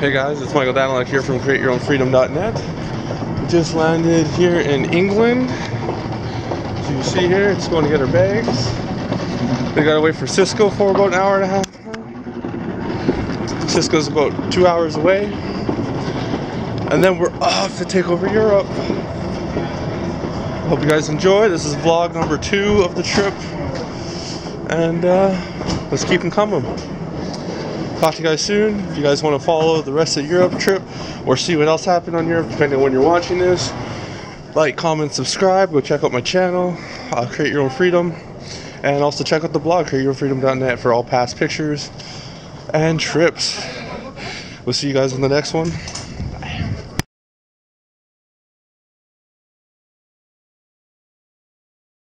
Hey guys, it's Michael Danyluk here from CreateYourOwnFreedom.net. We just landed here in England. As you see here, it's going to get our bags. We gotta wait for Cisco for about an hour and a half. Cisco's about two hours away. And then we're off to take over Europe. Hope you guys enjoy. This is vlog number two of the trip. And uh, let's keep them coming talk to you guys soon. If you guys want to follow the rest of the Europe trip or see what else happened on Europe, depending on when you're watching this, like, comment, subscribe. Go check out my channel, uh, Create Your Own Freedom, and also check out the blog, CreateYourOwnFreedom.net, for all past pictures and trips. We'll see you guys in the next one.